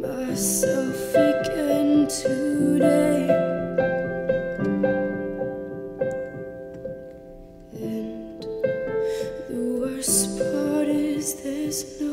myself again today. And the worst part is there's no.